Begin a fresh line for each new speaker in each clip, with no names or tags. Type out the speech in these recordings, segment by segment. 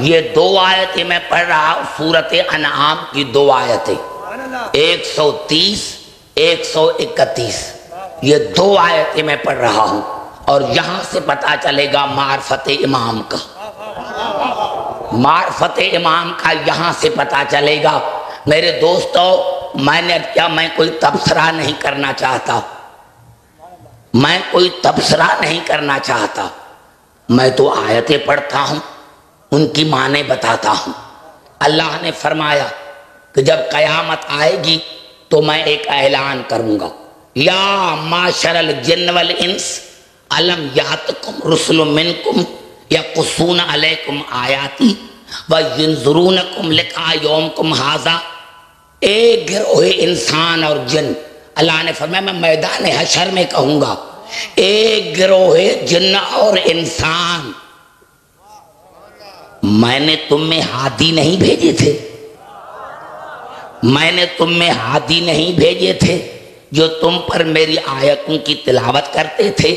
ये दो आयतें मैं पढ़ रहा हूँ, सूरत अनाम की दो आयतें। 130 131 ये दो आयतें मैं पढ़ रहा हूँ, और यहाँ से पता चलेगा मार्फत इमाम का। मार्फत इमाम का यहाँ से पता चलेगा। मेरे दोस्तों, मैंने क्या मैं कोई तबसरा नहीं करना चाहता? मैं कोई तबसरा नहीं करना चाहता। मैं तो आयतें पढ़ता हूँ। उनकी माने बताता हूँ। अल्लाह ने फरमाया कि जब कयामत आएगी तो मैं एक ऐलान करूँगा। या माशरल जिन्वल इंस, अलम यातकुम रुसुल मिनकुम या कुसून अलैकुम आयाती व युनजुरूनकुम लिखा यौमकुम हाजा। एक गिरोह इंसान और जिन। अल्लाह ने फरमाया, मैं मैदान हशर में कहूँगा, एक गिरोह जिन और इंसान। मैंने तुम में हादी नहीं भेजे थे। मैंने तुम में हादी नहीं भेजे थे जो तुम पर मेरी आयतों की तिलावत करते थे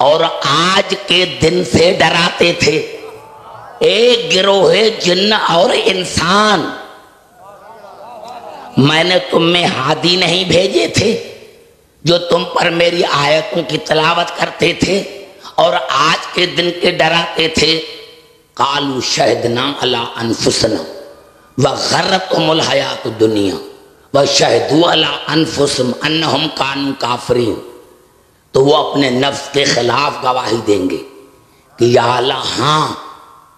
और आज के दिन से डराते थे। एक गिरोह, जिन्न और इंसान। मैंने तुम में हादी नहीं भेजे थे जो तुम पर मेरी आयतों की तलावत करते थे और आज के दिन के डराते थे। कालू शहदना अला अनफुसना व गर्रत हयात दुनिया। व शहदू अला अनफुसम अन्न हम कानू काफरीन। तो वो अपने नफ्स के खिलाफ गवाही देंगे कि या अल्लाह हाँ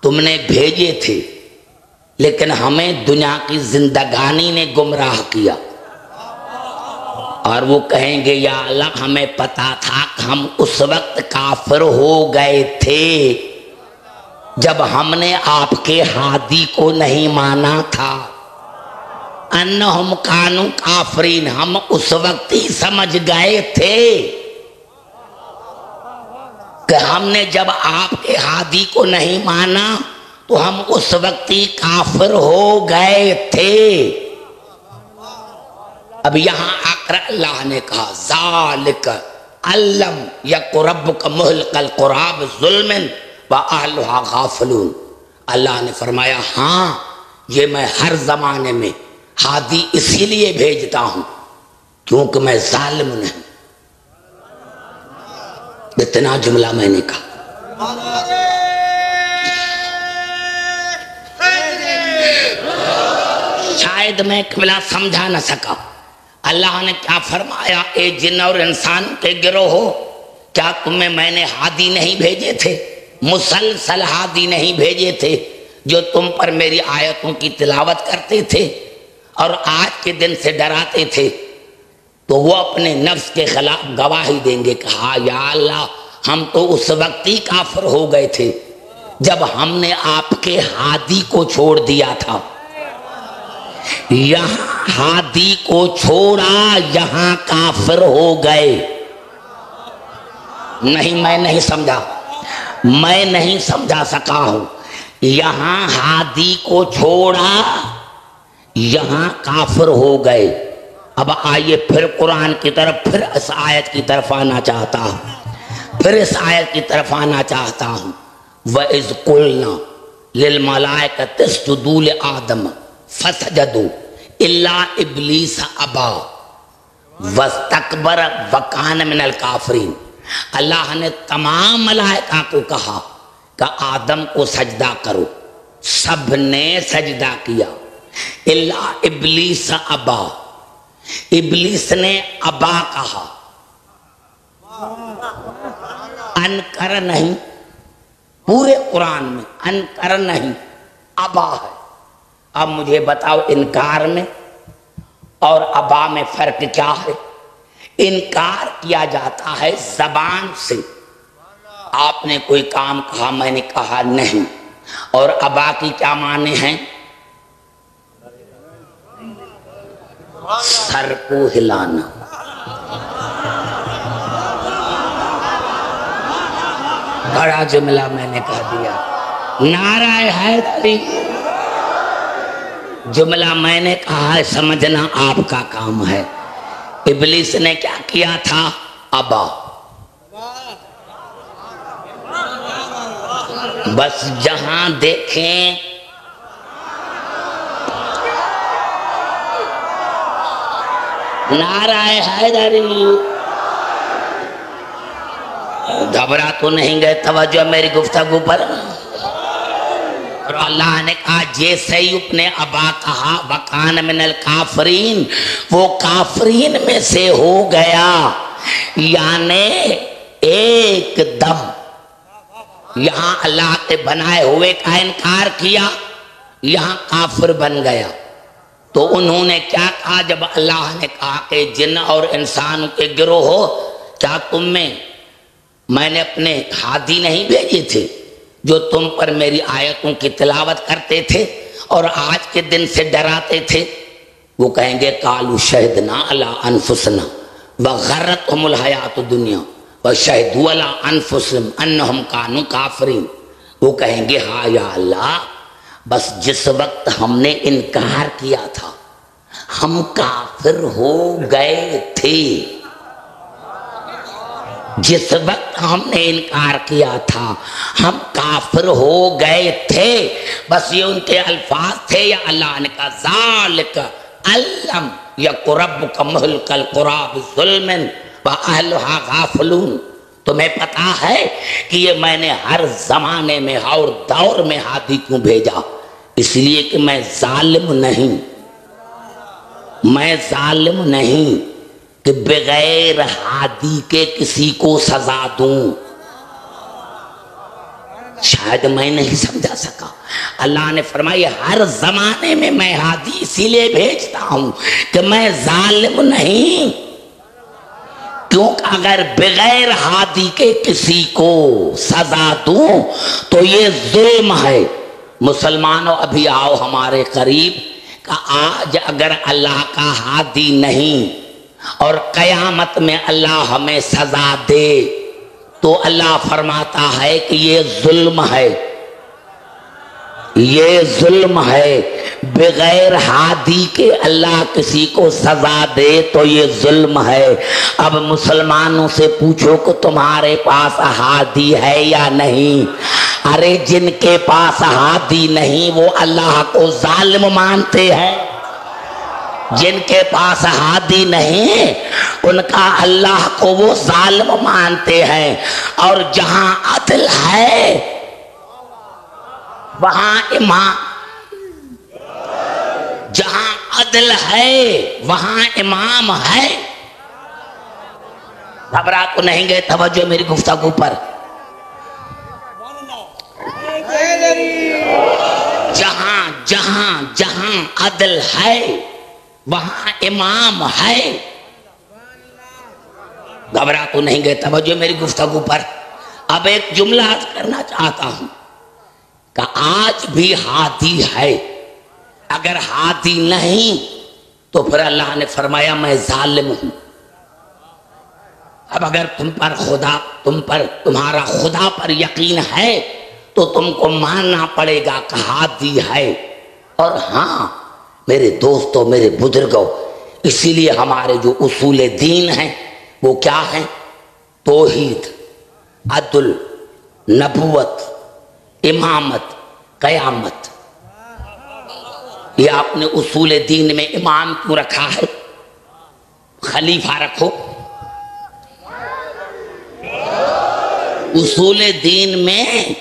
तुमने भेजे थे, लेकिन हमें दुनिया की जिंदगानी ने गुमराह किया। और वो कहेंगे, या अल्लाह, हमें पता था हम उस वक्त काफिर हो गए थे। जब हमने आपके हादी को नहीं माना था। अन्न हम कानू काफरीन, हम उस वक्त ही समझ गए थे कि हमने जब आपके हादी को नहीं माना तो हम उस वक्त ही काफिर हो गए थे। अब यहाँ आकर अल्लाह ने कहा, जालिक अल्लम या कुरब का मुहलकल कुराब जुल्मन गाफलून। अल्लाह ने फरमाया हाँ ये मैं हर जमाने में हादी इसीलिए भेजता हूँ, क्योंकि मैं जालिम नहीं इतना जुमला मैंने कहा। शायद मैं कबला समझा ना सका। अल्लाह ने क्या फरमाया, ए जिन और इंसान के गिरोह क्या तुम्हें मैंने हादी नहीं भेजे थे? मुसलसल हादी नहीं भेजे थे, जो तुम पर मेरी आयतों की तिलावत करते थे और आज के दिन से डराते थे। तो वो अपने नफ्स के खिलाफ गवाही देंगे, कहा, या अल्लाह, हम तो उस वक्त ही काफर हो गए थे, जब हमने आपके हादी को छोड़ दिया था। यहाँ हादी को छोड़ा, यहाँ काफिर हो गए। नहीं, मैं नहीं समझा। मैं नहीं समझा सका हूँ। यहाँ हादी को छोड़ा, यहाँ काफिर हो गए। अब आइए फिर कुरान की तरफ़, फिर इस आयत की तरफ़ आना चाहता हूँ। फिर इस आयत की तरफ़ आना चाहता हूँ। व इज़ कुलना लिल मलायकूल आदम, फसजदू इल्ला इबलीस अबा। वस्तकबर वकान मिनल काफरीन। अल्लाह ने तमाम मलाइका को कहा कि आदम को सजदा करो। सबने सजदा किया। इल्ला इबलीस अबा। इबलीस ने अबा कहा। अनकर नहीं। पूरे कुरान में अनकर नहीं। अबा है। अब मुझे बताओ इनकार में और अबा में फ़र्क क्या है? इनकार किया जाता है जबान से। आपने कोई काम कहा, मैंने कहा नहीं। और अबा की क्या माने हैं? सर को हिलाना। बड़ा जुमला मैंने कह दिया। नाराय हैदरी जुमला मैंने कहा है, समझना आपका काम है। इबलीस ने क्या किया था? अबा। बस जहाँ देखें। नाराय है हैदरी। घबरा तो नहीं गए तवज्जो मेरी गुफ्तगु पर। और अल्लाह ने कहा जैसे ही अपने अबा कहा बकान मिनल काफरीन, वो काफरीन में से हो गया। यानी एकदम यहाँ अल्लाह के बनाए हुए का इनकार किया, यहाँ काफिर बन गया। तो उन्होंने क्या कहा, जब अल्लाह ने कहा कि जिन और इंसान के गिरोह हो, क्या तुम में मैंने अपने हादी नहीं भेजे थे? जो तुम पर मेरी आयतों की तिलावत करते थे और आज के दिन से डराते थे, वो कहेंगे, कालू शहदना अला अनफुसना, व गरत उमुल हयात दुनिया, व शहदू अला अनफुसम अन्न हम कानू काफरीन। वो कहेंगे, हा या अल्लाह, बस जिस वक्त हमने इनकार किया था, हम काफिर हो गए थे। जिस वक्त हमने इनकार किया था, हम काफिर हो गए थे। बस ये उनके अल्फाज थे, या अल्लाह ने कहा जालिक। अल्लम या कुरब कमल कल कुराब अहलहा गाफलून। तुम्हें पता है कि ये मैंने हर जमाने में और दौर में हाथी क्यों भेजा? इसलिए कि मैं जालिम नहीं। मैं जालिम नहीं। कि बगैर हादी के किसी को सजा दूँ। शायद मैं नहीं समझा सका। अल्लाह ने फरमाया, हर जमाने में मैं हादी इसीलिए भेजता हूँ कि मैं जालिम नहीं। क्यों? अगर बगैर हादी के किसी को सजा दूँ तो ये जुल्म है। मुसलमानों, अभी आओ हमारे करीब, का आज अगर अल्लाह का हादी नहीं और कयामत में अल्लाह हमें सजा दे। तो अल्लाह फरमाता है कि ये जुल्म है। ये जुल्म है। बगैर हादी के अल्लाह किसी को सजा दे तो ये जुल्म है। अब मुसलमानों से पूछो कि तुम्हारे पास हादी है या नहीं? अरे जिनके पास हादी नहीं, वो अल्लाह को जालिम मानते हैं। जिनके पास हादी नहीं, उनका अल्लाह को वो जालिम मानते हैं। और जहाँ अदल है, वहाँ इमाम जहाँ अदल है, वहाँ इमाम है। घबरा को नहीं गए, तवज्जो मेरी गुफ्तगु पर। जहाँ जहाँ जहाँ अदल है वहाँ इमाम है। घबरा तो नहीं गए, तवज्जो मेरी गुफ्तगु पर। अब एक जुमला करना चाहता हूँ का आज भी हाथी है। अगर हाथी नहीं तो फिर अल्लाह ने फरमाया, मैं जालिम हूँ। अब अगर तुम पर खुदा, तुम पर तुम्हारा खुदा पर यकीन है तो तुमको मानना पड़ेगा कि हाथी है। और हाँ मेरे दोस्तों, मेरे बुज़ुर्गों, इसीलिए हमारे जो उसूल दीन हैं, वो क्या है? तोहीद अदुल नबुवत, इमामत, कयामत। ये आपने उसूल दीन में इमाम क्यों रखा है? खलीफा रखो। उसूल दीन में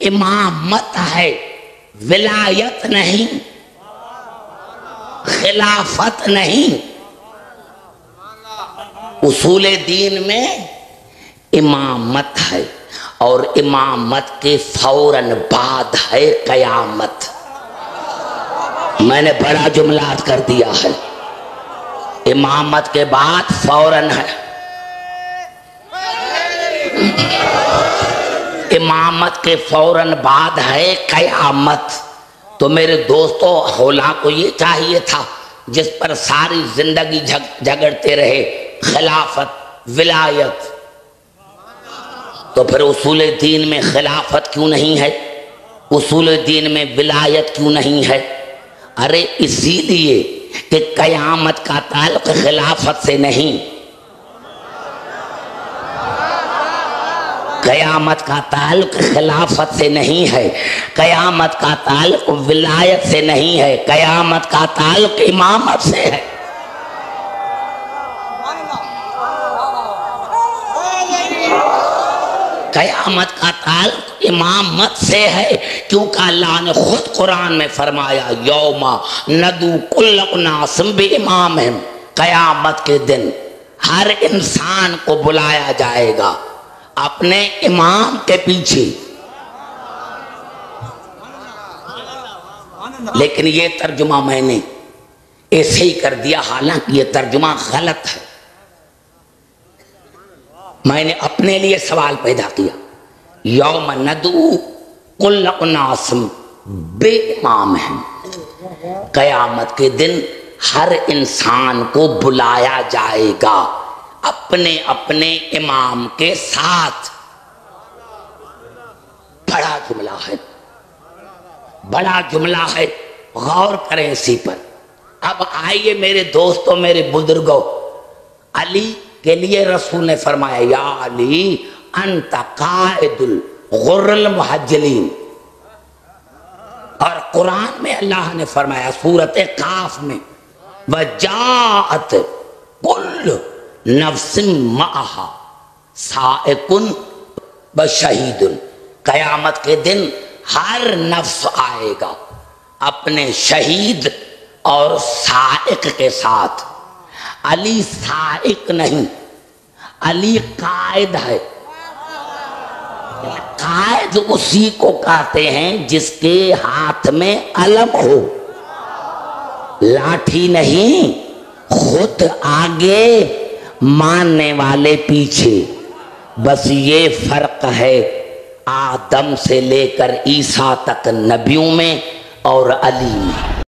इमामत है, विलायत नहीं। खिलाफत नहीं। उसूल दीन में इमामत है और इमामत के फ़ौरन बाद है कयामत। मैंने बड़ा जुमला कर दिया है। इमामत के बाद फ़ौरन है। इमामत के फ़ौरन बाद है कयामत। तो मेरे दोस्तों, होला को ये चाहिए था, जिस पर सारी ज़िंदगी झगड़ते रहे, खिलाफत, विलायत। तो फिर उसूल दीन में खिलाफत क्यों नहीं है? उसूल दीन में विलायत क्यों नहीं है? अरे, इसीलिए कि कयामत का ताल्लुक खिलाफत से नहीं। कयामत का ताल्लुक खिलाफत से नहीं है। कयामत का ताल्लुक विलायत से नहीं है। कयामत का ताल्लुक इमामत से है। कयामत का ताल्लुक इमामत से है। क्योंकि अल्लाह ने खुद कुरान में फरमाया, यौमा नदू कुल्लनासम भी इमाम है कयामत के दिन हर इंसान को बुलाया जाएगा। अपने इमाम के पीछे। लेकिन ये तर्जुमा मैंने ऐसे ही कर दिया, हालाँकि ये तर्जुमा गलत है। मैंने अपने लिए सवाल पैदा किया। यौम नदू कुल्लासम बेमाम है। कयामत के दिन हर इंसान को बुलाया जाएगा। अपने अपने इमाम के साथ। बड़ा जुमला है। बड़ा जुमला है। गौर करें इसी पर। अब आइए मेरे दोस्तों, मेरे बुजुर्गो। अली के लिए रसूल ने फरमाया, या अली, अंत कायदुल गुर्रल और कुरान में अल्लाह ने फरमाया, सूरत काफ में वजात कुल नफसिन माहा साकुन शहीदुन। कयामत के दिन हर नफ्स आएगा, अपने शहीद और साइक के साथ। अली साइक नहीं, अली कायद है। कायद उसी को कहते हैं जिसके हाथ में अलम हो। लाठी नहीं, खुद आगे मानने वाले पीछे। बस ये फ़र्क है आदम से लेकर ईसा तक नबियों में और अली में।